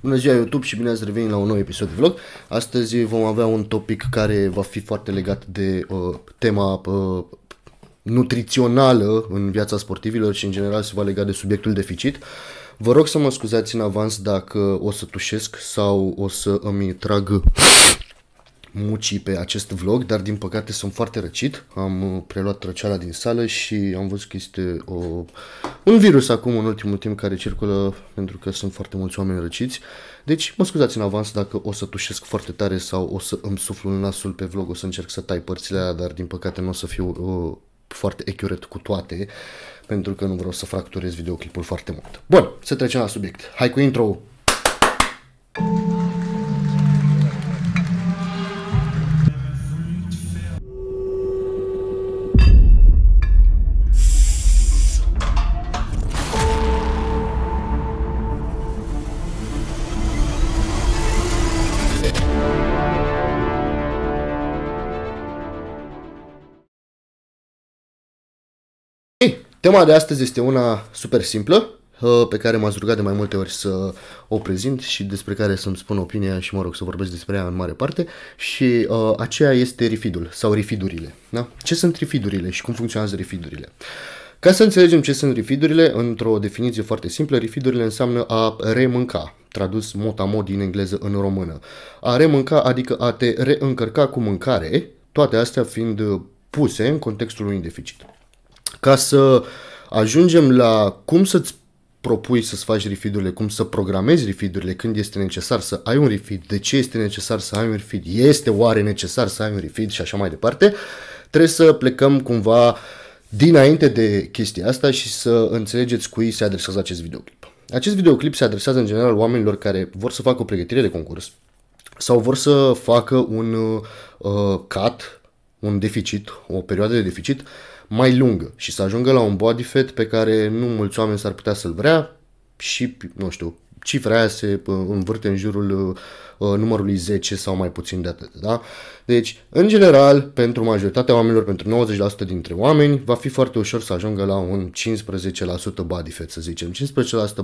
Bună ziua YouTube și bine ați revenit la un nou episod de vlog. Astăzi vom avea un topic care va fi foarte legat de uh, tema uh, nutrițională în viața sportivilor și în general se va lega de subiectul deficit. Vă rog să mă scuzați în avans dacă o să tușesc sau o să îmi trag mucii pe acest vlog, dar din păcate sunt foarte răcit. Am uh, preluat răceala din sală și am văzut că este o, un virus acum în ultimul timp care circulă pentru că sunt foarte mulți oameni răciți. Deci mă scuzați în avans dacă o să tușesc foarte tare sau o să îmi suflu în nasul pe vlog, o să încerc să tai părțile aia, dar din păcate nu o să fiu uh, foarte accurate cu toate pentru că nu vreau să fracturez videoclipul foarte mult. Bun, să trecem la subiect. Hai cu intro! Tema de astăzi este una super simplă, uh, pe care m-ați rugat de mai multe ori să o prezint și despre care să-mi spun opinia și, mă rog, să vorbesc despre ea în mare parte și uh, aceea este rifidul sau rifidurile. Da? Ce sunt rifidurile și cum funcționează rifidurile? Ca să înțelegem ce sunt rifidurile, într-o definiție foarte simplă, rifidurile înseamnă a remânca, tradus mot din engleză în română. A remânca adică a te reîncărca cu mâncare, toate astea fiind puse în contextul unui deficit. Ca să ajungem la cum să-ți propui să-ți faci refidurile, cum să programezi refidurile, când este necesar să ai un refeed, de ce este necesar să ai un refeed, este oare necesar să ai un refeed și așa mai departe, trebuie să plecăm cumva dinainte de chestia asta și să înțelegeți cui se adresează acest videoclip. Acest videoclip se adresează în general oamenilor care vor să facă o pregătire de concurs sau vor să facă un uh, cut, un deficit, o perioadă de deficit mai lungă. Și să ajungă la un body fat pe care nu mulți oameni s-ar putea să-l vrea și, nu știu, cifra aia se uh, învârte în jurul uh, uh, numărului 10 sau mai puțin de atât. Da? Deci, în general, pentru majoritatea oamenilor, pentru 90% dintre oameni, va fi foarte ușor să ajungă la un 15% body fat, să zicem. 15%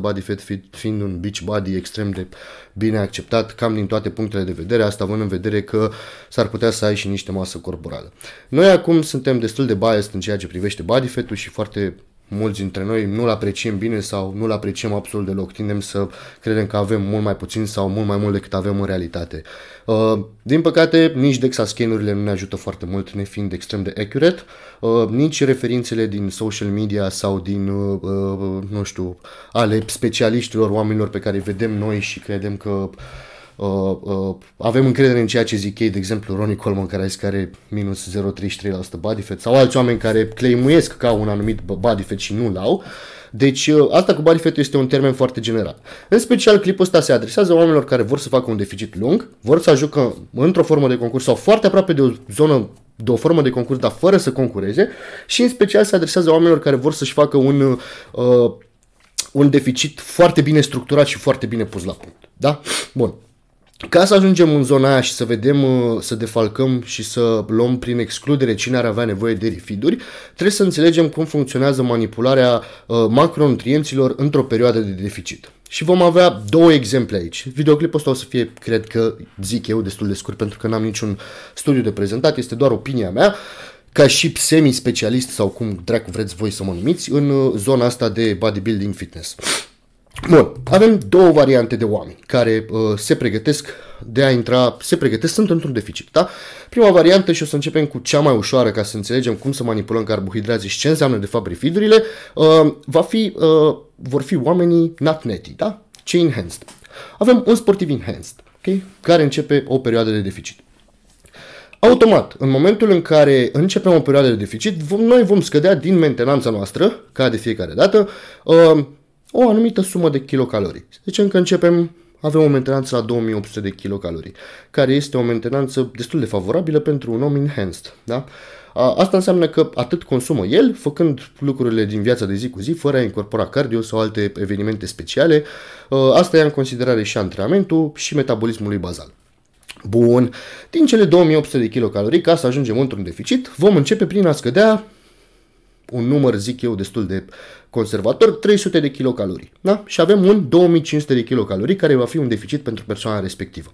body fat fiind un beach body extrem de bine acceptat, cam din toate punctele de vedere, asta având în vedere că s-ar putea să ai și niște masă corporală. Noi acum suntem destul de biased în ceea ce privește body fat-ul și foarte mulți dintre noi nu-l apreciem bine sau nu-l apreciem absolut deloc. Tindem să credem că avem mult mai puțin sau mult mai mult decât avem în realitate. Uh, din păcate, nici DEXA scanurile nu ne ajută foarte mult, ne fiind extrem de accurate, uh, nici referințele din social media sau din, uh, nu știu, ale specialiștilor, oamenilor pe care îi vedem noi și credem că Uh, uh, avem încredere în ceea ce zic ei, de exemplu Ronnie Coleman care a zis că are minus 0,33% body fat sau alți oameni care claimuiesc că au un anumit body fat și nu l-au. Deci uh, asta cu body fat este un termen foarte general. În special clipul ăsta se adresează oamenilor care vor să facă un deficit lung, vor să ajungă într-o formă de concurs sau foarte aproape de o zonă de o formă de concurs, dar fără să concureze și în special se adresează oamenilor care vor să-și facă un, uh, un deficit foarte bine structurat și foarte bine pus la punct. Da? Bun. Ca să ajungem în zona aia și să vedem, uh, să defalcăm și să luăm prin excludere cine ar avea nevoie de refiduri, trebuie să înțelegem cum funcționează manipularea uh, macronutrienților într-o perioadă de deficit. Și vom avea două exemple aici. Videoclipul ăsta o să fie, cred că, zic eu, destul de scurt pentru că n-am niciun studiu de prezentat, este doar opinia mea ca și semi-specialist sau cum dracu vreți voi să mă numiți, în uh, zona asta de bodybuilding fitness. Bun, avem două variante de oameni care uh, se pregătesc de a intra, se pregătesc, sunt într-un deficit, da? Prima variantă și o să începem cu cea mai ușoară ca să înțelegem cum să manipulăm carbohidrații și ce înseamnă de fapt refidurile, uh, va fi, uh, vor fi oamenii not netty, da? Ce enhanced. Avem un sportiv enhanced, ok? Care începe o perioadă de deficit. Automat, în momentul în care începem o perioadă de deficit, vom, noi vom scădea din mentenanța noastră, ca de fiecare dată, uh, o anumită sumă de kilocalorii. Să zicem că începem, avem o mentenanță la 2800 de kilocalorii, care este o mentenanță destul de favorabilă pentru un om enhanced. Da? Asta înseamnă că atât consumă el, făcând lucrurile din viața de zi cu zi, fără a incorpora cardio sau alte evenimente speciale. Asta ia în considerare și antrenamentul și metabolismul lui bazal. Bun, din cele 2800 de kilocalorii, ca să ajungem într-un deficit, vom începe prin a scădea un număr, zic eu, destul de conservator, 300 de kilocalorii. Da? Și avem un 2500 de kilocalorii care va fi un deficit pentru persoana respectivă.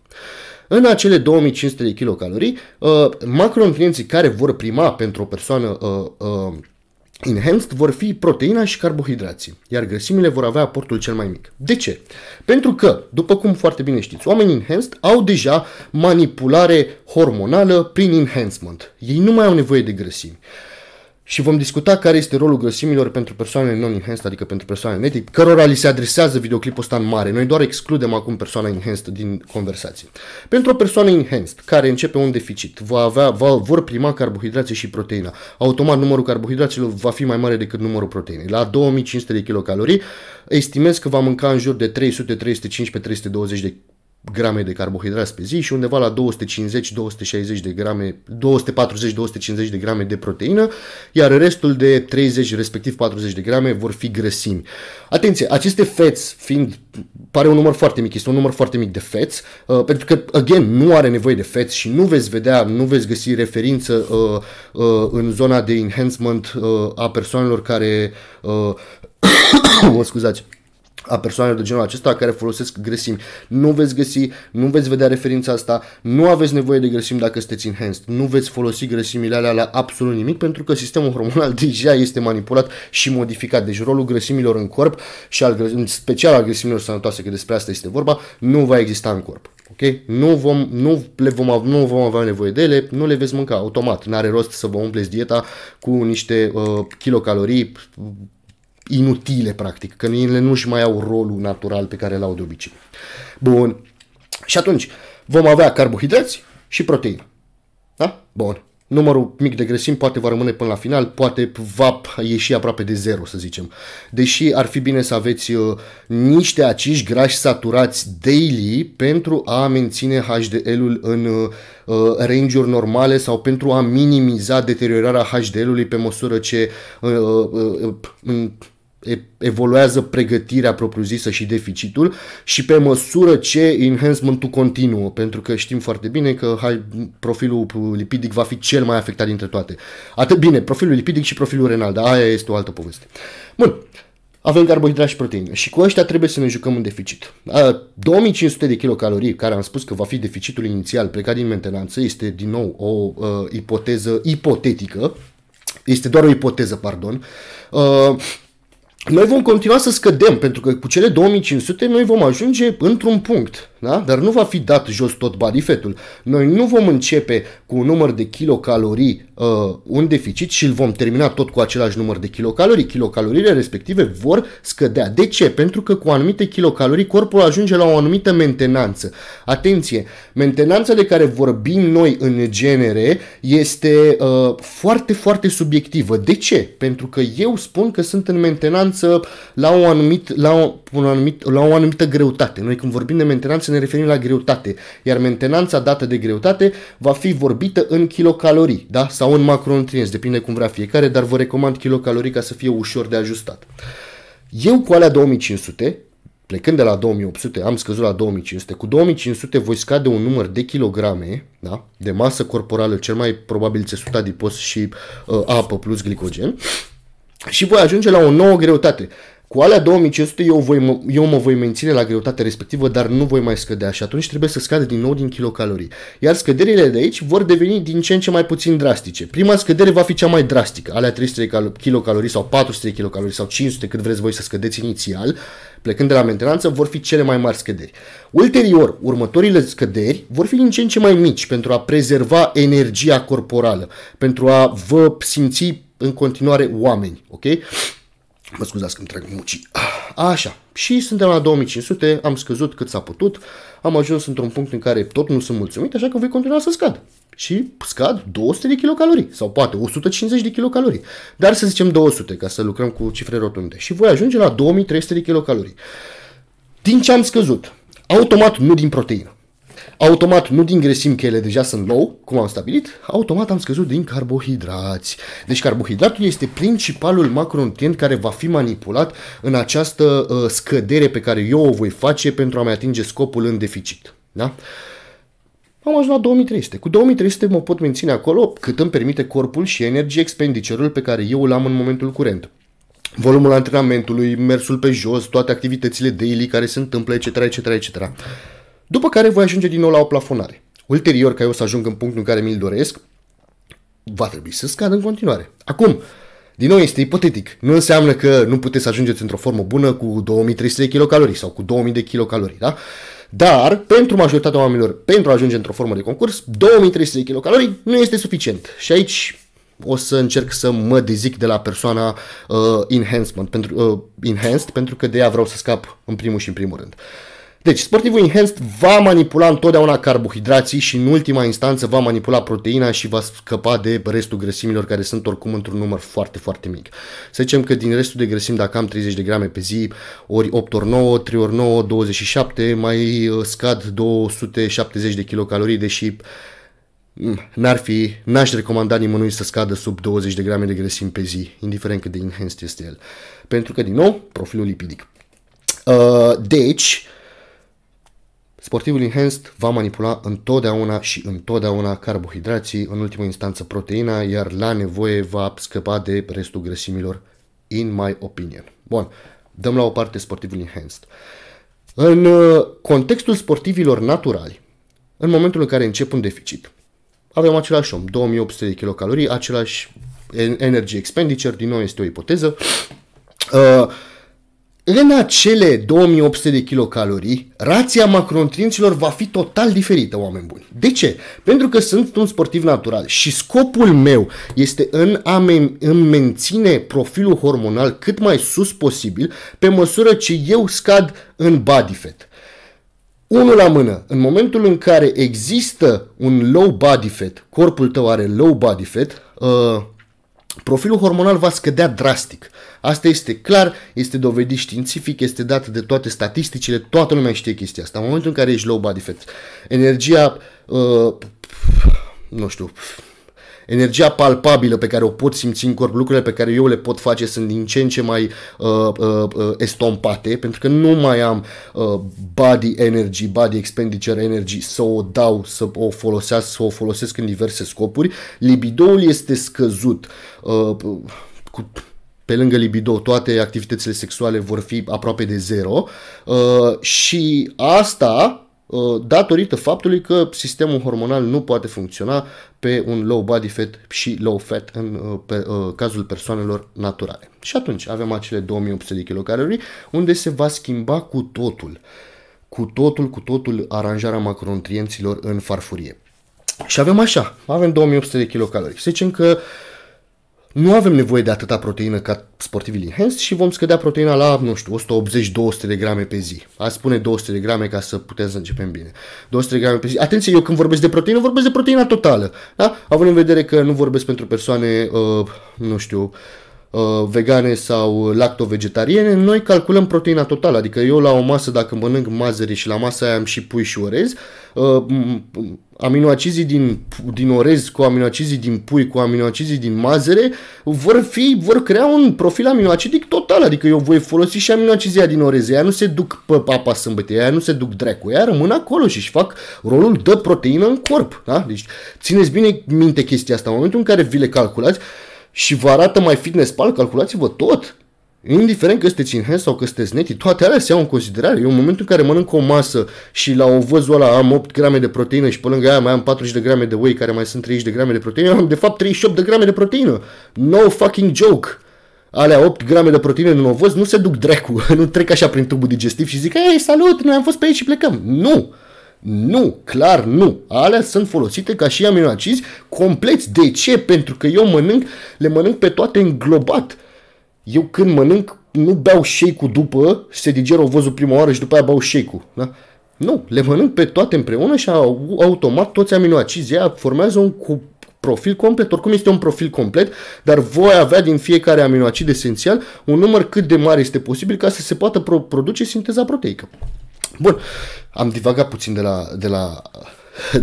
În acele 2500 de kilocalorii, uh, macronutrienții care vor prima pentru o persoană uh, uh, enhanced vor fi proteina și carbohidrații, iar grăsimile vor avea aportul cel mai mic. De ce? Pentru că, după cum foarte bine știți, oamenii enhanced au deja manipulare hormonală prin enhancement. Ei nu mai au nevoie de grăsimi și vom discuta care este rolul grăsimilor pentru persoanele non-enhanced, adică pentru persoanele native, cărora li se adresează videoclipul ăsta în mare. Noi doar excludem acum persoana enhanced din conversație. Pentru o persoană enhanced, care începe un deficit, va avea, va, vor prima carbohidrații și proteina. Automat numărul carbohidraților va fi mai mare decât numărul proteinei. La 2500 de kilocalorii, estimez că va mânca în jur de 300, 315, 320 de grame de carbohidrați pe zi și undeva la 250-260 de grame, 240-250 de grame de proteină, iar restul de 30, respectiv 40 de grame vor fi grăsimi. Atenție, aceste fats fiind, pare un număr foarte mic, este un număr foarte mic de fats, uh, pentru că, again, nu are nevoie de fats și nu veți vedea, nu veți găsi referință uh, uh, în zona de enhancement uh, a persoanelor care, uh, mă scuzați, a persoanelor de genul acesta care folosesc grăsimi. Nu veți găsi, nu veți vedea referința asta, nu aveți nevoie de grăsimi dacă sunteți enhanced, nu veți folosi grăsimile alea la absolut nimic pentru că sistemul hormonal deja este manipulat și modificat. Deci rolul grăsimilor în corp și al, în special al grăsimilor sănătoase, că despre asta este vorba, nu va exista în corp. Ok? Nu vom, nu, le vom, nu vom avea nevoie de ele, nu le veți mânca automat. N-are rost să vă umpleți dieta cu niște uh, kilocalorii inutile, practic, că ele nu-și mai au rolul natural pe care l-au de obicei. Bun. Și atunci, vom avea carbohidrați și proteină. Da? Bun. Numărul mic de grăsimi poate va rămâne până la final, poate va ieși aproape de zero, să zicem. Deși ar fi bine să aveți uh, niște acești grași saturați daily pentru a menține HDL-ul în uh, uh, range-uri normale sau pentru a minimiza deteriorarea HDL-ului pe măsură ce uh, uh, uh, evoluează pregătirea propriu-zisă și deficitul și pe măsură ce enhancementul continuă, pentru că știm foarte bine că hai, profilul lipidic va fi cel mai afectat dintre toate. Atât bine, profilul lipidic și profilul renal, dar aia este o altă poveste. Bun, avem carbohidrați și proteine și cu ăștia trebuie să ne jucăm în deficit. 2500 de kilocalorii, care am spus că va fi deficitul inițial plecat din mentenanță, este din nou o uh, ipoteză ipotetică, este doar o ipoteză, pardon. Uh, noi vom continua să scădem, pentru că cu cele 2500 noi vom ajunge într-un punct, da? dar nu va fi dat jos tot body fat-ul. Noi nu vom începe cu un număr de kilocalorii uh, un deficit și îl vom termina tot cu același număr de kilocalorii. Kilocaloriile respective vor scădea. De ce? Pentru că cu anumite kilocalorii corpul ajunge la o anumită mentenanță. Atenție, mentenanța de care vorbim noi în genere este uh, foarte, foarte subiectivă. De ce? Pentru că eu spun că sunt în mentenanță la o, anumit, la o, un anumit, la o anumită greutate. Noi când vorbim de mentenanță ne referim la greutate, iar mentenanța dată de greutate va fi vorbită în kilocalorii, da? Sau în macronutrienți, depinde cum vrea fiecare, dar vă recomand kilocalorii ca să fie ușor de ajustat. Eu cu alea 2500, plecând de la 2800, am scăzut la 2500. Cu 2500 voi scade un număr de kilograme da? de masă corporală, cel mai probabil țesut adipos și uh, apă plus glicogen și voi ajunge la o nouă greutate. Cu alea 2500 eu, voi, eu mă voi menține la greutatea respectivă, dar nu voi mai scădea și atunci trebuie să scadă din nou din kilocalorii. Iar scăderile de aici vor deveni din ce în ce mai puțin drastice. Prima scădere va fi cea mai drastică, alea 300 de kilocalorii sau 400 de kilocalorii sau 500 cât vreți voi să scădeți inițial, plecând de la mentenanță, vor fi cele mai mari scăderi. Ulterior, următorile scăderi vor fi din ce în ce mai mici pentru a prezerva energia corporală, pentru a vă simți în continuare oameni, ok? Mă scuzați că îmi trag mucii. Așa. Și suntem la 2500, am scăzut cât s-a putut, am ajuns într-un punct în care tot nu sunt mulțumit, așa că voi continua să scad. Și scad 200 de kilocalorii sau poate 150 de kilocalorii. Dar să zicem 200 ca să lucrăm cu cifre rotunde. Și voi ajunge la 2300 de kilocalorii. Din ce am scăzut? Automat nu din proteină automat, nu din grăsimi, că ele deja sunt low, cum am stabilit, automat am scăzut din carbohidrați. Deci carbohidratul este principalul macronutrient care va fi manipulat în această uh, scădere pe care eu o voi face pentru a-mi atinge scopul în deficit. Da? am ajuns la 2300. Cu 2300 mă pot menține acolo cât îmi permite corpul și energie expendicerul pe care eu îl am în momentul curent. Volumul antrenamentului, mersul pe jos, toate activitățile daily care se întâmplă, etc., etc., etc. După care voi ajunge din nou la o plafonare. Ulterior, ca eu să ajung în punctul în care mi-l doresc, va trebui să scad în continuare. Acum, din nou, este ipotetic. Nu înseamnă că nu puteți să ajungeți într-o formă bună cu 2300 de kilocalorii sau cu 2000 de kilocalorii, da? Dar, pentru majoritatea oamenilor, pentru a ajunge într-o formă de concurs, 2300 de kilocalorii nu este suficient. Și aici o să încerc să mă dezic de la persoana uh, enhancement, pentru, uh, enhanced, pentru că de ea vreau să scap în primul și în primul rând. Deci, sportivul enhanced va manipula întotdeauna carbohidrații și în ultima instanță va manipula proteina și va scăpa de restul grăsimilor care sunt oricum într-un număr foarte, foarte mic. Să zicem că din restul de grăsimi, dacă am 30 de grame pe zi, ori 8 ori 9, 3 ori 9, 27, mai uh, scad 270 de kilocalorii, deși mm, n-ar fi, n-aș recomanda nimănui să scadă sub 20 de grame de grăsimi pe zi, indiferent cât de enhanced este el. Pentru că, din nou, profilul lipidic. Uh, deci, Sportivul enhanced va manipula întotdeauna și întotdeauna carbohidrații, în ultimă instanță proteina, iar la nevoie va scăpa de restul grăsimilor, in my opinion. Bun, dăm la o parte sportivul enhanced. În uh, contextul sportivilor naturali, în momentul în care încep un deficit, avem același om, 2800 de kilocalorii, același energy expenditure, din nou este o ipoteză, uh, în acele 2800 de kilocalorii, rația macronutrienților va fi total diferită, oameni buni. De ce? Pentru că sunt un sportiv natural și scopul meu este în a men- în menține profilul hormonal cât mai sus posibil pe măsură ce eu scad în body fat. Unul la mână, în momentul în care există un low body fat, corpul tău are low body fat, uh, profilul hormonal va scădea drastic. Asta este clar, este dovedit științific, este dat de toate statisticile, toată lumea știe chestia asta. În momentul în care ești low body fat, energia, uh, nu știu, energia palpabilă pe care o pot simți în corp, lucrurile pe care eu le pot face sunt din ce în ce mai uh, uh, uh, estompate, pentru că nu mai am uh, body energy, body expenditure energy să o dau, să o folosesc, să o folosesc în diverse scopuri. Libidoul este scăzut uh, cu pe lângă libido, toate activitățile sexuale vor fi aproape de zero uh, și asta uh, datorită faptului că sistemul hormonal nu poate funcționa pe un low body fat și low fat în uh, pe, uh, cazul persoanelor naturale. Și atunci avem acele 2800 de kilocalorii unde se va schimba cu totul, cu totul, cu totul aranjarea macronutrienților în farfurie. Și avem așa, avem 2800 de kilocalorii. Să zicem că uh, nu avem nevoie de atâta proteină ca sportivii enhanced și vom scădea proteina la, nu știu, 180-200 de grame pe zi. A spune 200 de grame ca să putem să începem bine. 200 de grame pe zi. Atenție, eu când vorbesc de proteină, vorbesc de proteina totală. Da? Având în vedere că nu vorbesc pentru persoane, uh, nu știu, uh, vegane sau lacto-vegetariene, noi calculăm proteina totală. Adică eu la o masă, dacă mănânc mazăre și la masa aia am și pui și orez, uh, aminoacizii din, din orez cu aminoacizii din pui cu aminoacizii din mazăre vor, fi, vor crea un profil aminoacidic total, adică eu voi folosi și aminoacizia din orez, ea nu se duc pe apa sâmbătă, ea nu se duc dracu, ea rămân acolo și își fac rolul de proteină în corp, da? Deci țineți bine minte chestia asta, în momentul în care vi le calculați și vă arată mai fitness pal, calculați-vă tot, Indiferent că sunteți enhanced sau că sunteți neti, toate alea se iau în considerare. Eu în momentul în care mănânc o masă și la o văzul ăla am 8 grame de proteină și pe lângă aia mai am 40 de grame de whey care mai sunt 30 de grame de proteină, am de fapt 38 de grame de proteină. No fucking joke. Alea 8 grame de proteină în ovăz nu se duc dracu, nu trec așa prin tubul digestiv și zic, ei, salut, noi am fost pe aici și plecăm. Nu! Nu, clar nu. Alea sunt folosite ca și aminoacizi compleți. De ce? Pentru că eu mănânc, le mănânc pe toate înglobat eu când mănânc, nu beau shake-ul după, se digeră ovozul prima oară și după aia beau shake-ul. Da? Nu, le mănânc pe toate împreună și automat toți aminoacizii aia formează un cu profil complet. Oricum este un profil complet, dar voi avea din fiecare aminoacid esențial un număr cât de mare este posibil ca să se poată pro- produce sinteza proteică. Bun, am divagat puțin de la, de la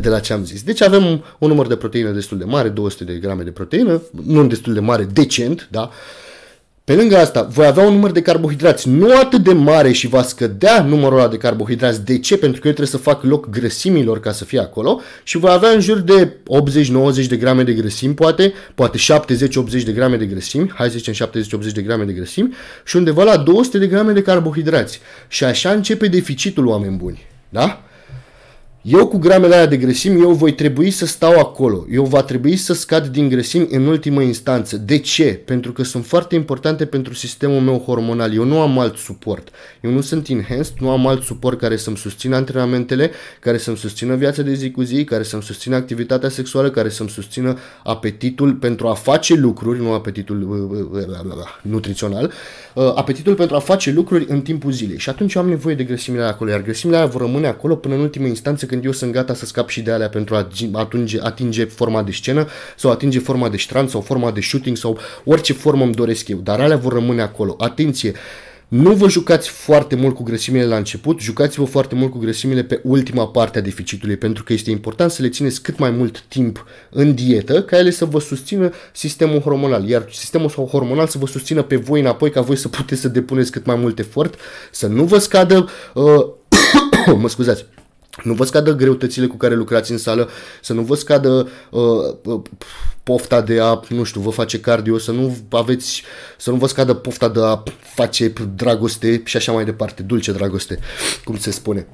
de la ce am zis. Deci avem un număr de proteină destul de mare, 200 de grame de proteină, nu destul de mare, decent, da? Pe lângă asta, voi avea un număr de carbohidrați nu atât de mare și va scădea numărul ăla de carbohidrați. De ce? Pentru că eu trebuie să fac loc grăsimilor ca să fie acolo și voi avea în jur de 80-90 de grame de grăsimi, poate, poate 70-80 de grame de grăsimi, hai să zicem 70-80 de grame de grăsimi și undeva la 200 de grame de carbohidrați. Și așa începe deficitul, oameni buni. Da? Eu cu gramele alea de grăsimi, eu voi trebui să stau acolo. Eu va trebui să scad din grăsimi în ultimă instanță. De ce? Pentru că sunt foarte importante pentru sistemul meu hormonal. Eu nu am alt suport. Eu nu sunt enhanced, nu am alt suport care să-mi susțină antrenamentele, care să-mi susțină viața de zi cu zi, care să-mi susțină activitatea sexuală, care să-mi susțină apetitul pentru a face lucruri, nu apetitul uh, uh, uh, nutrițional, apetitul pentru a face lucruri în timpul zilei. Și atunci eu am nevoie de grăsimile acolo, iar grăsimile alea vor rămâne acolo până în ultimă instanță când eu sunt gata să scap și de alea pentru a atinge, atinge forma de scenă sau atinge forma de ștran sau forma de shooting sau orice formă îmi doresc eu. Dar alea vor rămâne acolo. Atenție! Nu vă jucați foarte mult cu grăsimile la început, jucați-vă foarte mult cu grăsimile pe ultima parte a deficitului, pentru că este important să le țineți cât mai mult timp în dietă, ca ele să vă susțină sistemul hormonal, iar sistemul hormonal să vă susțină pe voi înapoi, ca voi să puteți să depuneți cât mai mult efort, să nu vă scadă, uh, mă scuzați, nu vă scadă greutățile cu care lucrați în sală, să nu vă scadă uh, uh, pofta de a, nu știu, vă face cardio, să nu aveți, să nu vă scadă pofta de a face dragoste și așa mai departe, dulce dragoste, cum se spune.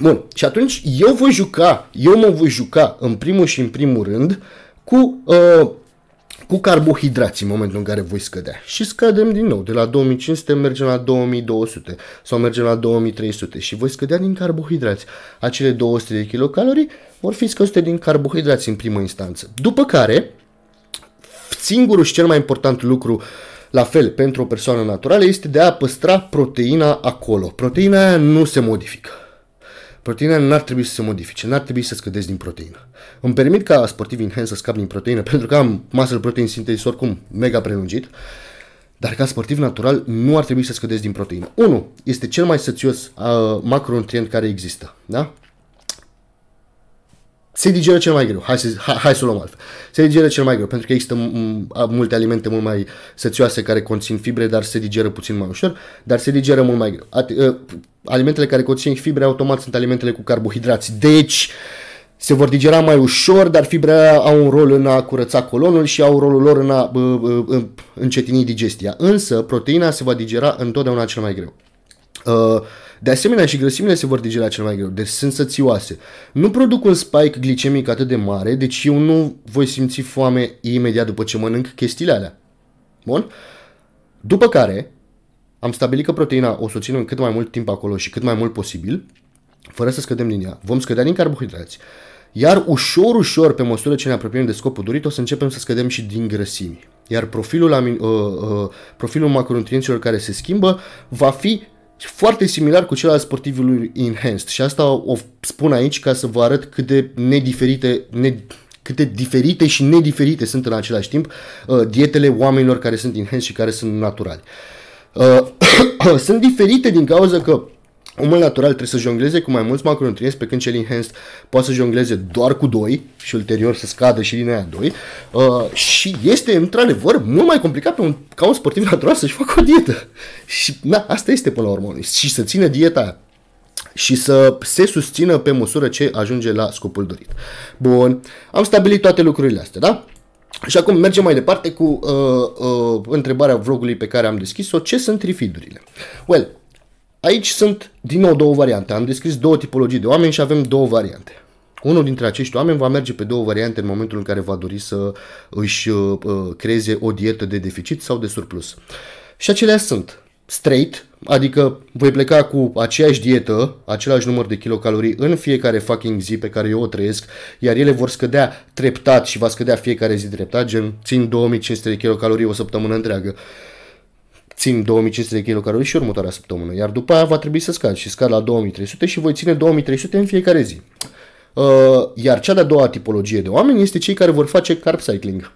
Bun, și atunci eu voi juca, eu mă voi juca în primul și în primul rând cu uh, cu carbohidrați în momentul în care voi scădea. Și scădem din nou, de la 2500 mergem la 2200 sau mergem la 2300 și voi scădea din carbohidrați. Acele 200 de kilocalorii vor fi scăzute din carbohidrați în primă instanță. După care, singurul și cel mai important lucru la fel, pentru o persoană naturală, este de a păstra proteina acolo. Proteina aia nu se modifică. Proteina n-ar trebui să se modifice, n-ar trebui să scădezi din proteină. Îmi permit ca sportiv enhance să scap din proteină pentru că am masă de protein sintetis oricum mega prelungit, dar ca sportiv natural nu ar trebui să scădezi din proteină. 1. Este cel mai sățios uh, macronutrient care există. Da? se digeră cel mai greu. Hai să, hai, hai să o luăm altfel. Se digeră cel mai greu, pentru că există multe alimente mult mai sățioase care conțin fibre, dar se digeră puțin mai ușor, dar se digeră mult mai greu. At- uh, alimentele care conțin fibre automat sunt alimentele cu carbohidrați. Deci, se vor digera mai ușor, dar fibrele au un rol în a curăța colonul și au rolul lor în a uh, uh, încetini digestia. Însă, proteina se va digera întotdeauna cel mai greu. Uh, de asemenea, și grăsimile se vor digera cel mai greu, deci sunt sățioase. Nu produc un spike glicemic atât de mare, deci eu nu voi simți foame imediat după ce mănânc chestiile alea. Bun? După care, am stabilit că proteina o să o ținem cât mai mult timp acolo și cât mai mult posibil, fără să scădem din ea. Vom scădea din carbohidrați. Iar ușor, ușor, pe măsură ce ne apropiem de scopul dorit, o să începem să scădem și din grăsimi. Iar profilul, uh, uh, profilul macronutrienților care se schimbă va fi foarte similar cu cel al sportivului enhanced și asta o spun aici ca să vă arăt cât de nediferite, ne, cât de diferite și nediferite sunt în același timp uh, dietele oamenilor care sunt enhanced și care sunt naturali. Uh, sunt diferite din cauza că Omul natural trebuie să jongleze cu mai mulți macronutrienți, pe când cel enhanced poate să jongleze doar cu 2 și ulterior să scadă și din aia 2. Uh, și este, într-adevăr, mult mai complicat pe un, ca un sportiv natural să-și facă o dietă. Și na, asta este până la urmă. Și să țină dieta și să se susțină pe măsură ce ajunge la scopul dorit. Bun, am stabilit toate lucrurile astea, da? Și acum mergem mai departe cu uh, uh, întrebarea vlogului pe care am deschis-o. Ce sunt trifidurile? Well, Aici sunt din nou două variante. Am descris două tipologii de oameni și avem două variante. Unul dintre acești oameni va merge pe două variante în momentul în care va dori să își uh, uh, creeze o dietă de deficit sau de surplus. Și acelea sunt straight, adică voi pleca cu aceeași dietă, același număr de kilocalorii în fiecare fucking zi pe care eu o trăiesc, iar ele vor scădea treptat și va scădea fiecare zi treptat, gen țin 2500 de kilocalorii o săptămână întreagă țin 2500 de kilocalorii și următoarea săptămână, iar după aia va trebui să scad și scad la 2300 și voi ține 2300 în fiecare zi. Uh, iar cea de-a doua tipologie de oameni este cei care vor face carb cycling.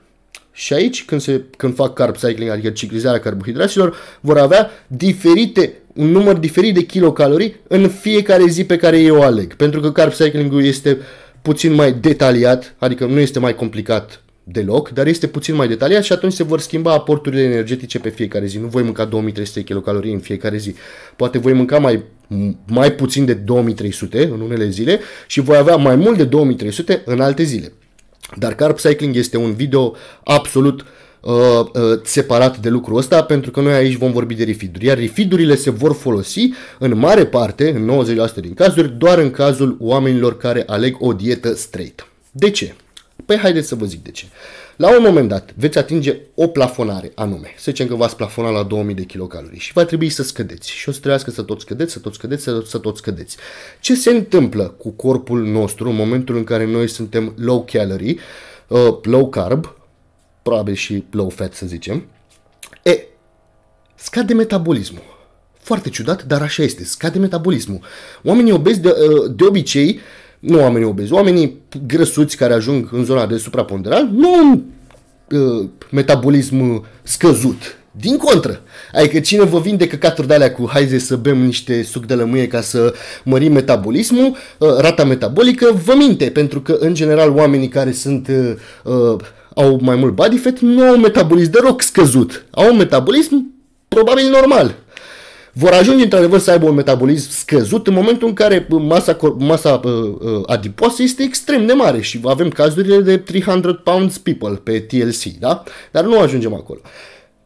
Și aici, când, se, când fac carb cycling, adică ciclizarea carbohidraților, vor avea diferite, un număr diferit de kilocalorii în fiecare zi pe care eu o aleg. Pentru că carb cycling-ul este puțin mai detaliat, adică nu este mai complicat deloc, dar este puțin mai detaliat și atunci se vor schimba aporturile energetice pe fiecare zi. Nu voi mânca 2300 kilocalorii în fiecare zi. Poate voi mânca mai, mai puțin de 2300 în unele zile și voi avea mai mult de 2300 în alte zile. Dar Carb Cycling este un video absolut uh, uh, separat de lucrul ăsta pentru că noi aici vom vorbi de refiduri. Iar refidurile se vor folosi în mare parte, în 90% din cazuri, doar în cazul oamenilor care aleg o dietă straight. De ce? Păi haideți să vă zic de ce. La un moment dat veți atinge o plafonare anume. Să zicem că v-ați plafona la 2000 de kilocalorii și va trebui să scădeți. Și o să trebuiască să tot scădeți, să tot scădeți, să tot, să tot scădeți. Ce se întâmplă cu corpul nostru în momentul în care noi suntem low calorie, uh, low carb, probabil și low fat să zicem, e, scade metabolismul. Foarte ciudat, dar așa este, scade metabolismul. Oamenii obezi de, uh, de obicei uh, nu oamenii obezi, oamenii grăsuți care ajung în zona de supraponderal nu au uh, metabolism scăzut. Din contră. Adică cine vă vinde căcaturi de alea cu haize să bem niște suc de lămâie ca să mărim metabolismul, uh, rata metabolică, vă minte, pentru că în general oamenii care sunt uh, uh, au mai mult body fat nu au metabolism deloc scăzut. Au un metabolism probabil normal vor ajunge într-adevăr să aibă un metabolism scăzut în momentul în care masa, masa uh, uh, adipoasă este extrem de mare și avem cazurile de 300 pounds people pe TLC, da? Dar nu ajungem acolo.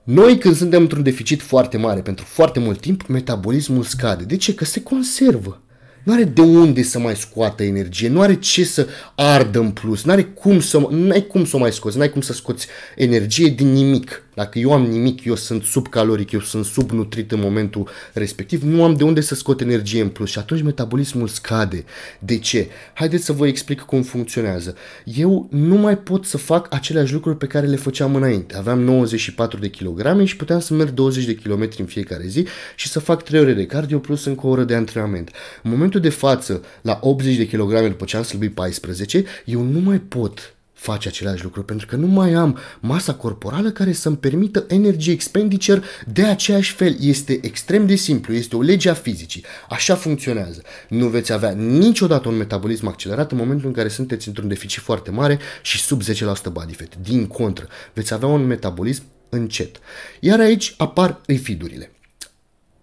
Noi când suntem într-un deficit foarte mare pentru foarte mult timp, metabolismul scade. De ce? Că se conservă. Nu are de unde să mai scoată energie, nu are ce să ardă în plus, nu are cum să, n-ai cum să o mai scoți, n-ai cum să scoți energie din nimic. Dacă eu am nimic, eu sunt subcaloric, eu sunt subnutrit în momentul respectiv, nu am de unde să scot energie în plus și atunci metabolismul scade. De ce? Haideți să vă explic cum funcționează. Eu nu mai pot să fac aceleași lucruri pe care le făceam înainte. Aveam 94 de kilograme și puteam să merg 20 de kilometri în fiecare zi și să fac 3 ore de cardio plus încă o oră de antrenament. În momentul de față, la 80 de kilograme după ce am slăbit 14, eu nu mai pot face același lucru, pentru că nu mai am masa corporală care să-mi permită energy expenditure de aceeași fel. Este extrem de simplu, este o lege a fizicii. Așa funcționează. Nu veți avea niciodată un metabolism accelerat în momentul în care sunteți într-un deficit foarte mare și sub 10% body fat. Din contră, veți avea un metabolism încet. Iar aici apar refidurile.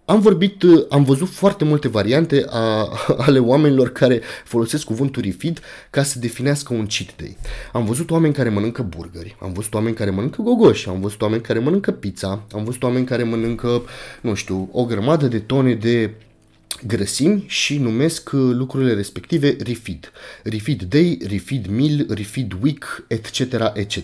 Am vorbit, uh, am văzut foarte multe variante a, ale oamenilor care folosesc cuvântul refeed ca să definească un cheat day. Am văzut oameni care mănâncă burgeri, am văzut oameni care mănâncă gogoși, am văzut oameni care mănâncă pizza, am văzut oameni care mănâncă, nu știu, o grămadă de tone de grăsimi și numesc uh, lucrurile respective refeed. Refeed day, refeed meal, refeed week, etc., etc.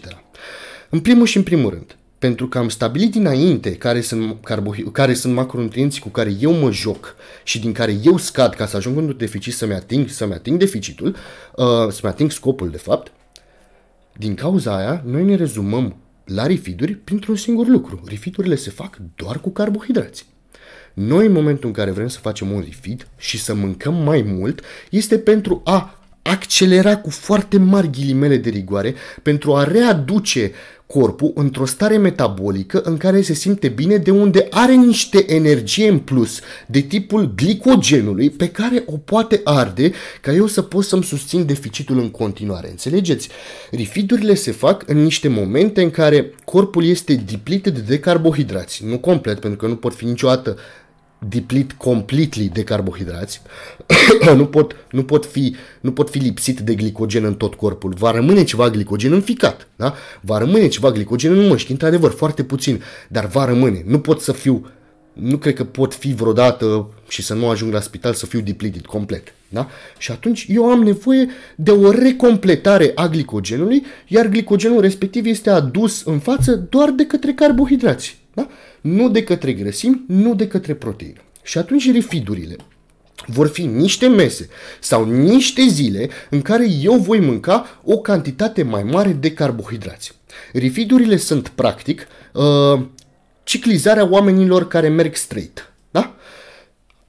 În primul și în primul rând, pentru că am stabilit dinainte care sunt, carbohi- care sunt macronutrienții cu care eu mă joc și din care eu scad ca să ajung în deficit să-mi ating, să-mi ating deficitul, uh, să-mi ating scopul de fapt, din cauza aia, noi ne rezumăm la refiduri printr-un singur lucru. Refidurile se fac doar cu carbohidrați. Noi, în momentul în care vrem să facem un refit și să mâncăm mai mult, este pentru a accelera cu foarte mari ghilimele de rigoare, pentru a readuce corpul într-o stare metabolică în care se simte bine de unde are niște energie în plus de tipul glicogenului pe care o poate arde ca eu să pot să-mi susțin deficitul în continuare. Înțelegeți? Rifidurile se fac în niște momente în care corpul este depleted de carbohidrați. Nu complet, pentru că nu pot fi niciodată deplit completely de carbohidrați, nu, pot, nu, pot fi, nu pot fi lipsit de glicogen în tot corpul. Va rămâne ceva glicogen în ficat, da? Va rămâne ceva glicogen în măști, într-adevăr, foarte puțin, dar va rămâne. Nu pot să fiu, nu cred că pot fi vreodată și să nu ajung la spital să fiu depleted complet. Da? Și atunci eu am nevoie de o recompletare a glicogenului, iar glicogenul respectiv este adus în față doar de către carbohidrați. Da? Nu de către grăsimi, nu de către proteină. Și atunci refidurile vor fi niște mese sau niște zile în care eu voi mânca o cantitate mai mare de carbohidrați. Refidurile sunt practic uh, ciclizarea oamenilor care merg straight.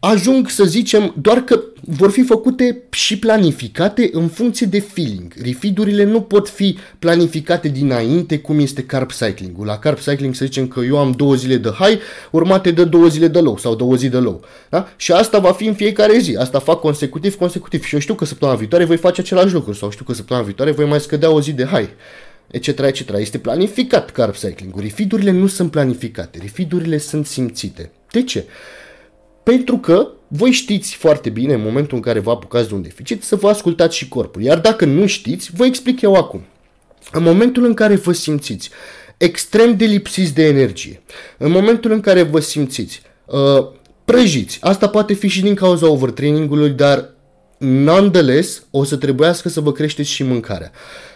Da? ajung să zicem doar că vor fi făcute și planificate în funcție de feeling. Refidurile nu pot fi planificate dinainte cum este carb cycling-ul. La carb cycling să zicem că eu am două zile de high urmate de două zile de low sau două zi de low. Da? Și asta va fi în fiecare zi. Asta fac consecutiv, consecutiv. Și eu știu că săptămâna viitoare voi face același lucru sau știu că săptămâna viitoare voi mai scădea o zi de high. etc., etc. Este planificat carb cycling-ul. Refidurile nu sunt planificate, refidurile sunt simțite. De ce? Pentru că voi știți foarte bine în momentul în care vă apucați de un deficit să vă ascultați și corpul. Iar dacă nu știți, vă explic eu acum. În momentul în care vă simțiți extrem de lipsiți de energie, în momentul în care vă simțiți uh, prăjiți, asta poate fi și din cauza overtrainingului, dar nonetheless o să trebuiască să vă creșteți și mâncarea.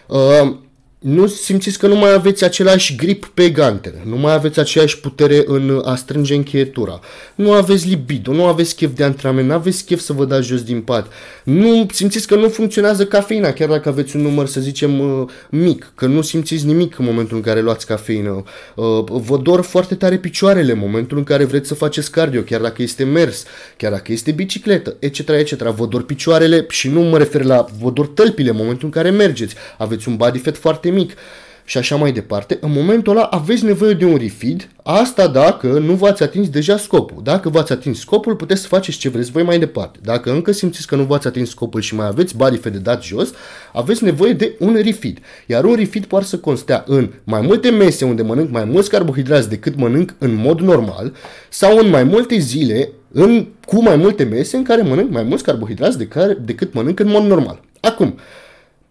Uh, nu simțiți că nu mai aveți același grip pe gantere, nu mai aveți aceeași putere în a strânge încheietura, nu aveți libido, nu aveți chef de antrenament, nu aveți chef să vă dați jos din pat, nu simțiți că nu funcționează cafeina, chiar dacă aveți un număr, să zicem, uh, mic, că nu simțiți nimic în momentul în care luați cafeină, uh, vă dor foarte tare picioarele în momentul în care vreți să faceți cardio, chiar dacă este mers, chiar dacă este bicicletă, etc., etc., vă dor picioarele și nu mă refer la vă dor tălpile în momentul în care mergeți, aveți un body fat foarte foarte mic și așa mai departe, în momentul ăla aveți nevoie de un refeed, asta dacă nu v-ați atins deja scopul. Dacă v-ați atins scopul, puteți să faceți ce vreți voi mai departe. Dacă încă simțiți că nu v-ați atins scopul și mai aveți body fat de dat jos, aveți nevoie de un refeed. Iar un refeed poate să constea în mai multe mese unde mănânc mai mulți carbohidrați decât mănânc în mod normal sau în mai multe zile în, cu mai multe mese în care mănânc mai mulți carbohidrați de care, decât mănânc în mod normal. Acum,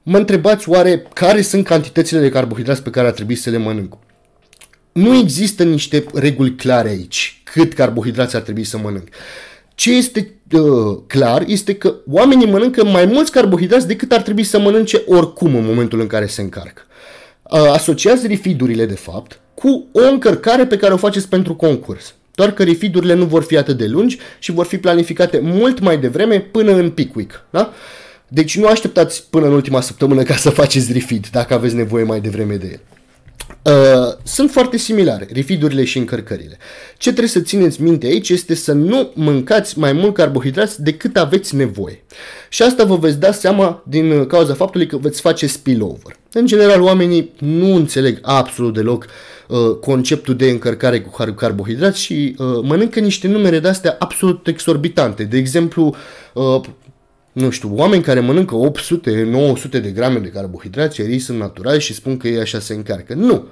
mă întrebați oare care sunt cantitățile de carbohidrați pe care ar trebui să le mănânc. Nu există niște reguli clare aici, cât carbohidrați ar trebui să mănânc. Ce este uh, clar este că oamenii mănâncă mai mulți carbohidrați decât ar trebui să mănânce oricum în momentul în care se încarcă. Uh, asociați rifidurile, de fapt, cu o încărcare pe care o faceți pentru concurs. Doar că rifidurile nu vor fi atât de lungi și vor fi planificate mult mai devreme până în peak week. Da? Uh, deci nu așteptați până în ultima săptămână ca să faceți refeed, dacă aveți nevoie mai devreme de el. Uh, sunt foarte similare, refidurile și încărcările. Ce trebuie să țineți minte aici este să nu mâncați mai mult carbohidrați decât aveți nevoie. Și asta vă veți da seama din cauza faptului că veți face spillover. În general, oamenii nu înțeleg absolut deloc uh, conceptul de încărcare cu car- carbohidrați și uh, mănâncă niște numere de astea absolut exorbitante. De exemplu, uh, nu știu, oameni care mănâncă 800-900 de grame de carbohidrați, ei sunt naturali și spun că ei așa se încarcă. Nu,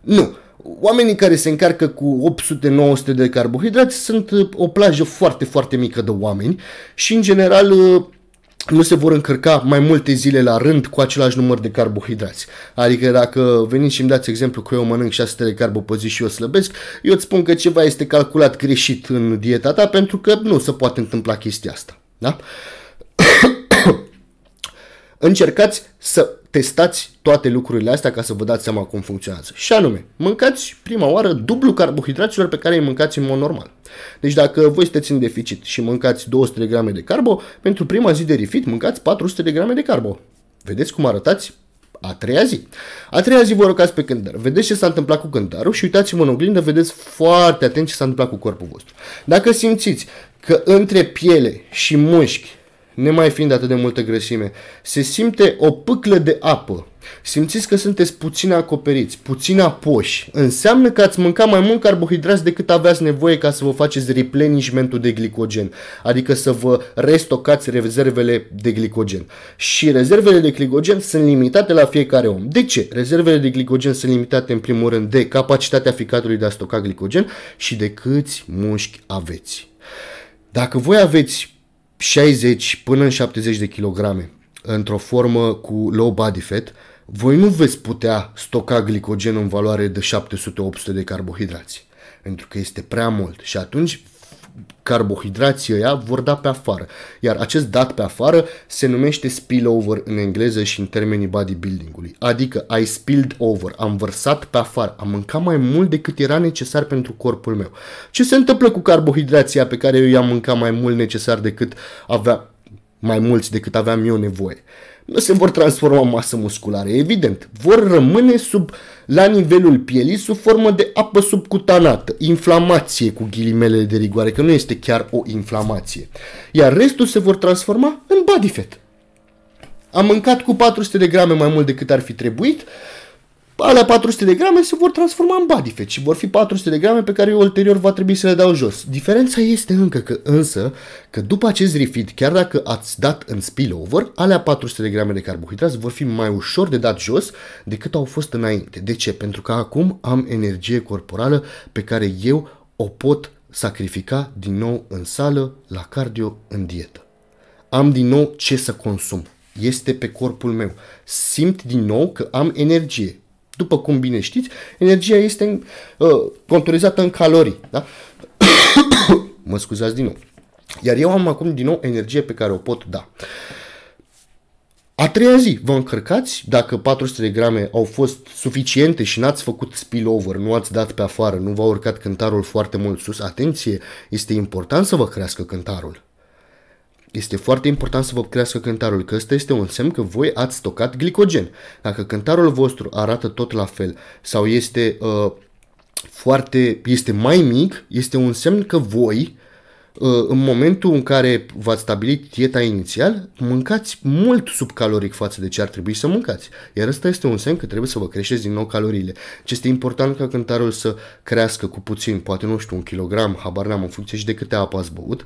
nu. Oamenii care se încarcă cu 800-900 de carbohidrați sunt uh, o plajă foarte, foarte mică de oameni și, în general, uh, nu se vor încărca mai multe zile la rând cu același număr de carbohidrați. Adică dacă veniți și îmi dați exemplu că eu mănânc 600 de carbo pe zi și eu slăbesc, eu îți spun că ceva este calculat greșit în dieta ta pentru că nu se poate întâmpla chestia asta. Da? Încercați să testați toate lucrurile astea ca să vă dați seama cum funcționează. Și anume, mâncați prima oară dublu carbohidraților pe care îi mâncați în mod normal. Deci dacă voi sunteți în deficit și mâncați 200 de grame de carbo, pentru prima zi de refit mâncați 400 de grame de carbo. Vedeți cum arătați? A treia zi. A treia zi vă rocați pe cântar. Vedeți ce s-a întâmplat cu cântarul și uitați-vă în oglindă, vedeți foarte atent ce s-a întâmplat cu corpul vostru. Dacă simțiți că între piele și mușchi nemai fiind atât de multă grăsime, se simte o pâclă de apă. Simțiți că sunteți puțin acoperiți, puțin apoși. Înseamnă că ați mâncat mai mult carbohidrați decât aveați nevoie ca să vă faceți replenishmentul de glicogen, adică să vă restocați rezervele de glicogen. Și rezervele de glicogen sunt limitate la fiecare om. De ce? Rezervele de glicogen sunt limitate în primul rând de capacitatea ficatului de a stoca glicogen și de câți mușchi aveți. Dacă voi aveți 60 până în 70 de kilograme într-o formă cu low body fat, voi nu veți putea stoca glicogen în valoare de 700-800 de carbohidrați. Pentru că este prea mult. Și atunci carbohidrații ăia vor da pe afară. Iar acest dat pe afară se numește spillover în engleză și în termenii bodybuilding-ului. Adică I spilled over, am vărsat pe afară, am mâncat mai mult decât era necesar pentru corpul meu. Ce se întâmplă cu carbohidrația pe care eu i-am mâncat mai mult necesar decât avea mai mulți decât aveam eu nevoie? Nu se vor transforma în masă musculară, evident. Vor rămâne sub, la nivelul pielii sub formă de apă subcutanată, inflamație cu ghilimele de rigoare, că nu este chiar o inflamație. Iar restul se vor transforma în body fat. Am mâncat cu 400 de grame mai mult decât ar fi trebuit, alea 400 de grame se vor transforma în body fat și vor fi 400 de grame pe care eu ulterior va trebui să le dau jos. Diferența este încă că însă că după acest refeed, chiar dacă ați dat în spillover, alea 400 de grame de carbohidrați vor fi mai ușor de dat jos decât au fost înainte. De ce? Pentru că acum am energie corporală pe care eu o pot sacrifica din nou în sală, la cardio, în dietă. Am din nou ce să consum. Este pe corpul meu. Simt din nou că am energie. După cum bine știți, energia este uh, conturizată în calorii. Da? mă scuzați din nou. Iar eu am acum din nou energie pe care o pot da. A treia zi, vă încărcați, dacă 400 de grame au fost suficiente și n-ați făcut spillover, nu ați dat pe afară, nu v-a urcat cântarul foarte mult sus, atenție, este important să vă crească cântarul. Este foarte important să vă crească cântarul, că ăsta este un semn că voi ați stocat glicogen. Dacă cântarul vostru arată tot la fel sau este uh, foarte, este mai mic, este un semn că voi Uh, în momentul în care v-ați stabilit dieta inițial, mâncați mult subcaloric față de ce ar trebui să mâncați. Iar ăsta este un semn că trebuie să vă creșteți din nou caloriile. Ce este important ca cântarul să crească cu puțin, poate nu știu, un kilogram, habar n-am în funcție și de câte apă ați băut,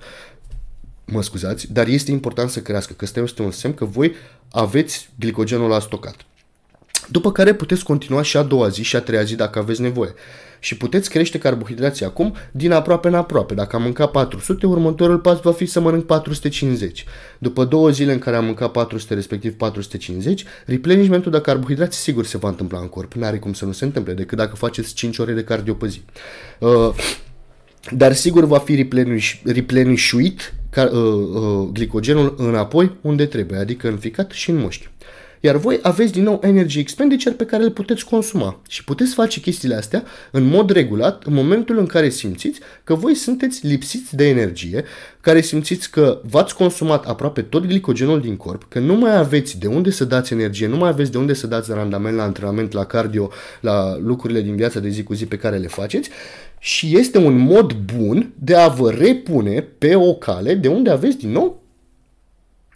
mă scuzați, dar este important să crească, că ăsta este un semn că voi aveți glicogenul la stocat. După care puteți continua și a doua zi și a treia zi dacă aveți nevoie și puteți crește carbohidrații acum din aproape în aproape. Dacă am mâncat 400, următorul pas va fi să mănânc 450. După două zile în care am mâncat 400, respectiv 450, replenishmentul de carbohidrați sigur se va întâmpla în corp. N-are cum să nu se întâmple, decât dacă faceți 5 ore de cardio pe zi. Uh, dar sigur va fi replenish, replenishuit ca, uh, uh, glicogenul înapoi unde trebuie, adică în ficat și în mușchi iar voi aveți din nou energy expenditure pe care îl puteți consuma. Și puteți face chestiile astea în mod regulat în momentul în care simțiți că voi sunteți lipsiți de energie, care simțiți că v-ați consumat aproape tot glicogenul din corp, că nu mai aveți de unde să dați energie, nu mai aveți de unde să dați randament la antrenament, la cardio, la lucrurile din viața de zi cu zi pe care le faceți și este un mod bun de a vă repune pe o cale de unde aveți din nou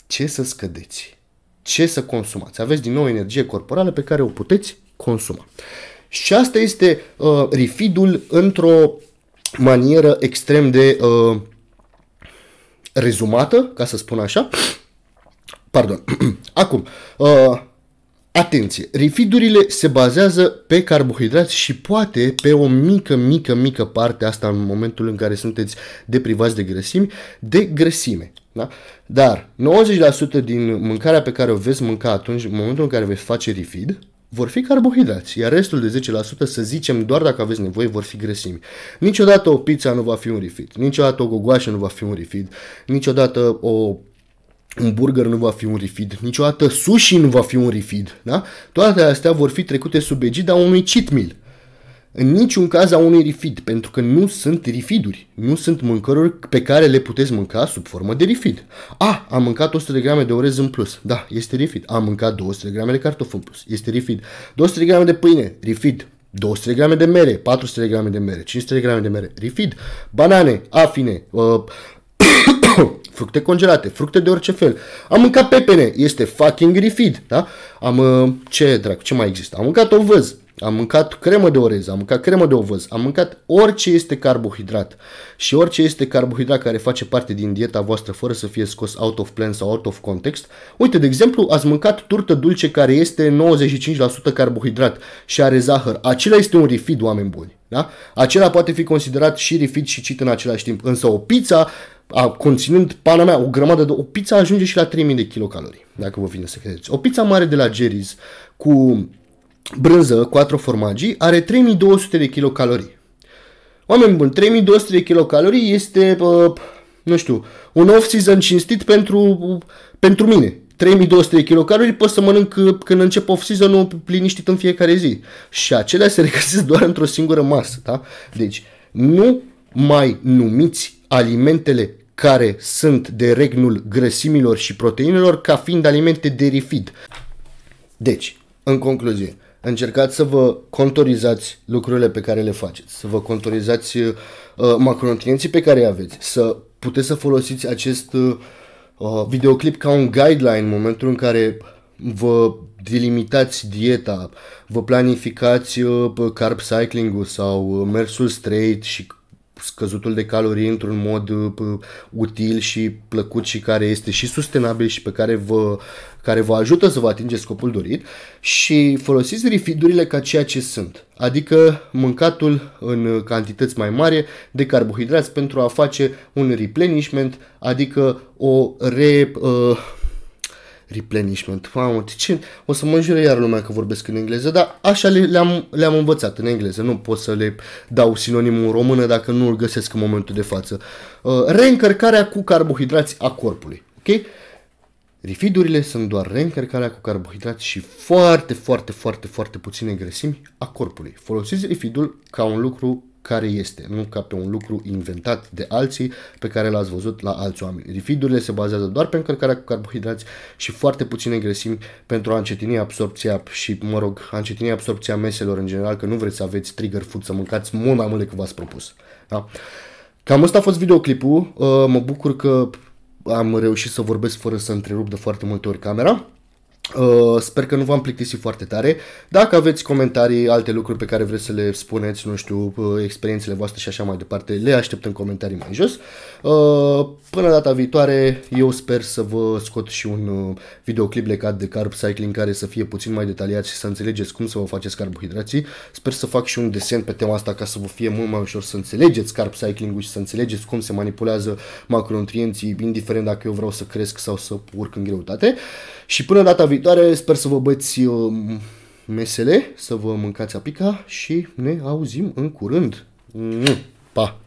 ce să scădeți ce să consumați. Aveți din nou energie corporală pe care o puteți consuma. Și asta este uh, refidul într-o manieră extrem de uh, rezumată, ca să spun așa. Pardon. Acum, uh, atenție, refidurile se bazează pe carbohidrați și poate pe o mică, mică, mică parte, asta în momentul în care sunteți deprivați de grăsimi, de grăsime. Da? Dar 90% din mâncarea pe care o veți mânca atunci, în momentul în care veți face refeed, vor fi carbohidrați, iar restul de 10% să zicem doar dacă aveți nevoie vor fi grăsimi. Niciodată o pizza nu va fi un refeed, niciodată o gogoașă nu va fi un refeed, niciodată o un burger nu va fi un refeed, niciodată sushi nu va fi un refeed, da? Toate astea vor fi trecute sub egida unui cheat meal în niciun caz a unui refeed, pentru că nu sunt refeeduri, nu sunt mâncăruri pe care le puteți mânca sub formă de refeed. A, am mâncat 100 de grame de orez în plus, da, este refeed. Am mâncat 200 de grame de cartofi în plus, este refeed. 200 de grame de pâine, refeed. 200 de grame de mere, 400 de grame de mere, 500 de grame de mere, refeed. Banane, afine, uh, fructe congelate, fructe de orice fel. Am mâncat pepene, este fucking refeed, da? Am, uh, ce dracu, ce mai există? Am mâncat ovăz, am mâncat cremă de orez, am mâncat cremă de ovăz, am mâncat orice este carbohidrat și orice este carbohidrat care face parte din dieta voastră fără să fie scos out of plan sau out of context. Uite, de exemplu, ați mâncat turtă dulce care este 95% carbohidrat și are zahăr. Acela este un refeed, oameni buni. Da? Acela poate fi considerat și refeed și cheat în același timp. Însă o pizza, a, conținând pana mea, o grămadă de... O pizza ajunge și la 3000 de kilocalorii, dacă vă vine să credeți. O pizza mare de la Jerry's cu brânză, 4 formaggi, are 3200 de kilocalorii. Oameni buni, 3200 de kilocalorii este, uh, nu știu, un off-season cinstit pentru, pentru mine. 3200 de kilocalorii pot să mănânc când încep off-season-ul liniștit în fiecare zi. Și acelea se regăsesc doar într-o singură masă. Da? Deci, nu mai numiți alimentele care sunt de regnul grăsimilor și proteinelor ca fiind alimente de refeed. Deci, în concluzie, încercați să vă contorizați lucrurile pe care le faceți, să vă contorizați uh, macronutrienții pe care îi aveți, să puteți să folosiți acest uh, videoclip ca un guideline în momentul în care vă delimitați dieta, vă planificați uh, carb cycling-ul sau uh, mersul straight și scăzutul de calorii într-un mod uh, util și plăcut și care este și sustenabil și pe care vă, care vă ajută să vă atingeți scopul dorit. Și folosiți refeed ca ceea ce sunt, adică mâncatul în cantități mai mari de carbohidrați pentru a face un replenishment, adică o re... Uh, replenishment. Mamă, de ce? O să mă înjure iar lumea că vorbesc în engleză, dar așa le, le-am, le-am învățat în engleză. Nu pot să le dau sinonimul în română dacă nu îl găsesc în momentul de față. Uh, reîncărcarea cu carbohidrați a corpului. Ok? Rifidurile sunt doar reîncărcarea cu carbohidrați și foarte, foarte, foarte, foarte puține grăsimi a corpului. Folosiți rifidul ca un lucru care este, nu ca pe un lucru inventat de alții pe care l-ați văzut la alți oameni. Rifidurile se bazează doar pe încărcarea cu carbohidrați și foarte puține grăsimi pentru a încetini absorpția și, mă rog, a încetini absorpția meselor în general, că nu vreți să aveți trigger food, să mâncați mult mai mult decât v-ați propus. Da? Cam asta a fost videoclipul. Uh, mă bucur că am reușit să vorbesc fără să întrerup de foarte multe ori camera. Uh, sper că nu v-am plictisit foarte tare. Dacă aveți comentarii, alte lucruri pe care vreți să le spuneți, nu știu, uh, experiențele voastre și așa mai departe, le aștept în comentarii mai jos. Uh, până data viitoare, eu sper să vă scot și un uh, videoclip legat de carb cycling care să fie puțin mai detaliat și să înțelegeți cum să vă faceți carbohidrații. Sper să fac și un desen pe tema asta ca să vă fie mult mai ușor să înțelegeți carb cycling-ul și să înțelegeți cum se manipulează macronutrienții, indiferent dacă eu vreau să cresc sau să urc în greutate. Și până data viitoare sper să vă băți uh, mesele, să vă mâncați apica și ne auzim în curând. Pa!